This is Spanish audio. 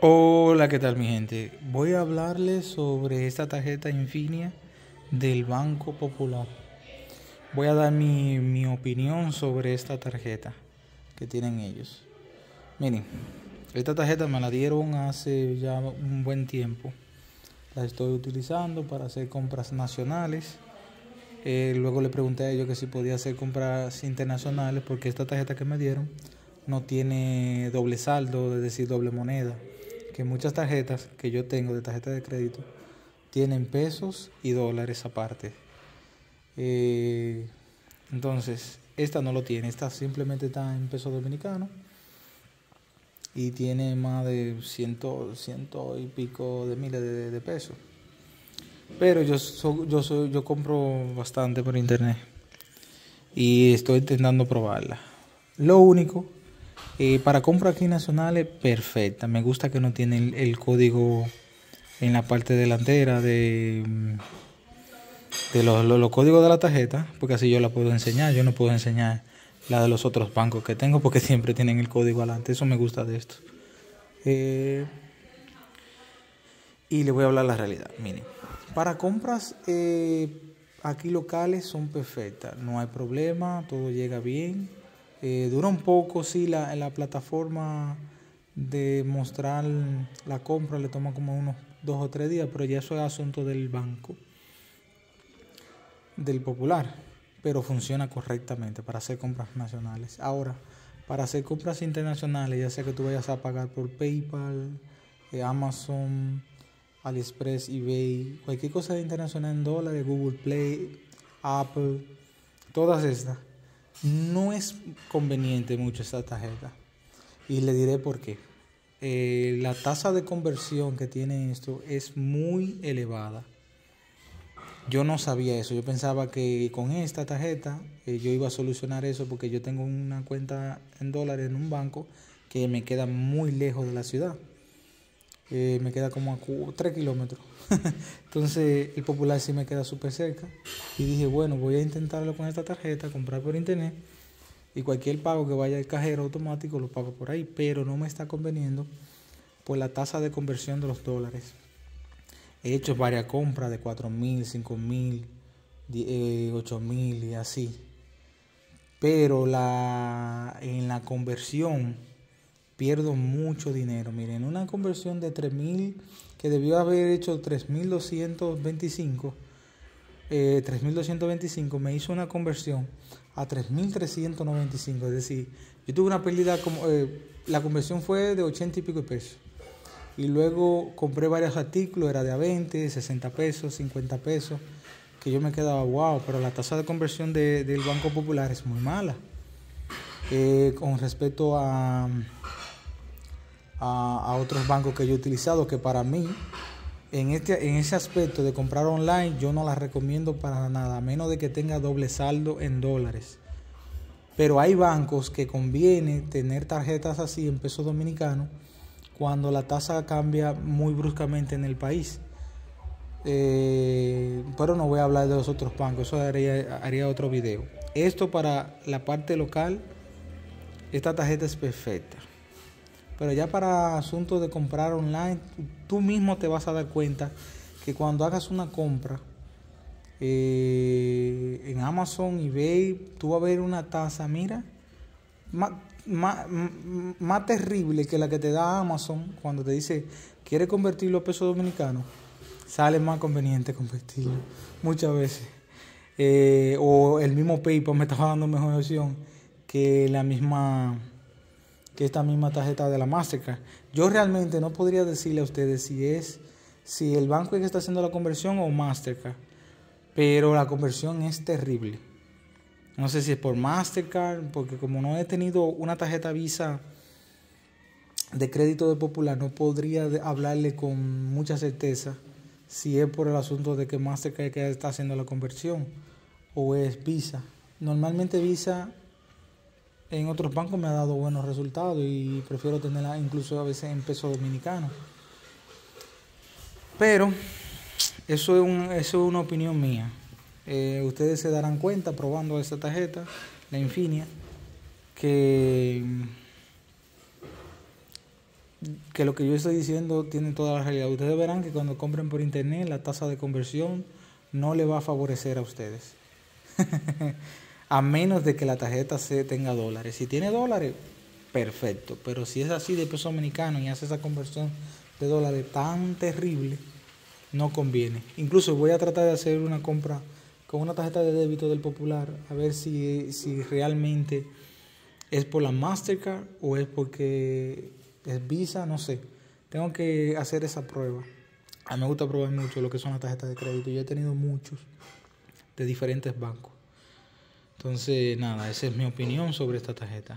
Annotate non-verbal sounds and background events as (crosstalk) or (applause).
Hola, ¿qué tal mi gente? Voy a hablarles sobre esta tarjeta Infinia del Banco Popular. Voy a dar mi, mi opinión sobre esta tarjeta que tienen ellos. Miren, esta tarjeta me la dieron hace ya un buen tiempo. La estoy utilizando para hacer compras nacionales. Eh, luego le pregunté a ellos que si podía hacer compras internacionales porque esta tarjeta que me dieron no tiene doble saldo, es decir, doble moneda que muchas tarjetas que yo tengo de tarjeta de crédito tienen pesos y dólares aparte. Eh, entonces, esta no lo tiene, esta simplemente está en pesos dominicanos y tiene más de ciento, ciento y pico de miles de, pesos. Pero yo, yo, soy, yo compro bastante por internet y estoy intentando probarla. Lo único eh, para compras aquí nacionales, perfecta. Me gusta que no tiene el, código en la parte delantera de, de los, códigos de la tarjeta, porque así yo la puedo enseñar. Yo no puedo enseñar la de los otros bancos que tengo porque (laughs) siempre tienen el código adelante. Eso me gusta de esto. Eh, y le voy a hablar la realidad. Miren, para compras eh, aquí locales son perfectas. No hay problema, todo llega bien. Eh, dura un poco, sí, la, la plataforma de mostrar la compra le toma como unos dos o tres días, pero ya eso es asunto del banco, del popular, pero funciona correctamente para hacer compras nacionales. Ahora, para hacer compras internacionales, ya sea que tú vayas a pagar por PayPal, eh, Amazon, AliExpress, eBay, cualquier cosa internacional en dólares, Google Play, Apple, todas estas no es conveniente mucho esta tarjeta. Y le diré por qué. Eh, la tasa de conversión que tiene esto es muy elevada. Yo no sabía eso. Yo pensaba que con esta tarjeta eh, yo iba a solucionar eso porque yo tengo una cuenta en dólares en un banco que me queda muy lejos de la ciudad. Eh, me queda como a 3 kilómetros. (laughs) Entonces el popular sí me queda súper cerca. Y dije, bueno, voy a intentarlo con esta tarjeta, comprar por internet. Y cualquier pago que vaya al cajero automático lo pago por ahí. Pero no me está conveniendo por la tasa de conversión de los dólares. He hecho varias compras de 4 mil, 5 mil, 8 mil y así. Pero la, en la conversión pierdo mucho dinero. Miren, una conversión de 3.000 que debió haber hecho 3.225, eh, 3.225 me hizo una conversión a 3.395. Es decir, yo tuve una pérdida como... Eh, la conversión fue de 80 y pico de pesos. Y luego compré varios artículos, era de a 20, 60 pesos, 50 pesos, que yo me quedaba, wow, pero la tasa de conversión del Banco Popular es muy mala. Eh, con respecto a a, otros bancos que yo he utilizado que para mí en, este, en ese aspecto de comprar online yo no la recomiendo para nada, a menos de que tenga doble saldo en dólares. Pero hay bancos que conviene tener tarjetas así en pesos dominicanos cuando la tasa cambia muy bruscamente en el país. Eh, pero no voy a hablar de los otros bancos, eso haría otro video. Esto para la parte local, esta tarjeta es perfecta. Pero ya para asuntos de comprar online, tú mismo te vas a dar cuenta que cuando hagas una compra eh, en Amazon, eBay, tú vas a ver una tasa, mira, más, más, terrible que la que te da Amazon cuando te dice, quiere convertirlo a peso dominicano, sale más conveniente convertirlo muchas veces. Eh, o el mismo PayPal me estaba dando mejor opción que la misma que esta misma tarjeta de la Mastercard. Yo realmente no podría decirle a ustedes si es si el banco es que está haciendo la conversión o Mastercard, pero la conversión es terrible. No sé si es por Mastercard, porque como no he tenido una tarjeta Visa de crédito de Popular, no podría hablarle con mucha certeza si es por el asunto de que Mastercard está haciendo la conversión o es Visa. Normalmente Visa en otros bancos me ha dado buenos resultados y prefiero tenerla incluso a veces en peso dominicano. Pero eso es, un, una opinión mía. Eh, ustedes se darán cuenta probando esta tarjeta, la Infinia, que que lo que yo estoy diciendo tiene toda la realidad. Ustedes verán que cuando compren por internet la tasa de conversión no le va a favorecer a ustedes. (laughs) a menos de que la tarjeta se tenga dólares. Si tiene dólares, perfecto. Pero si es así de peso dominicano y hace esa conversión de dólares tan terrible, no conviene. Incluso voy a tratar de hacer una compra con una tarjeta de débito del Popular a ver si, si realmente es por la Mastercard o es porque es Visa, no sé. Tengo que hacer esa prueba. A mí me gusta probar mucho lo que son las tarjetas de crédito. Yo he tenido muchos de diferentes bancos. Entonces, nada, esa es mi opinión sobre esta tarjeta.